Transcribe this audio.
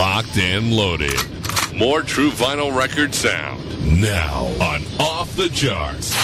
locked and loaded. More true vinyl record sound now on Off the Charts.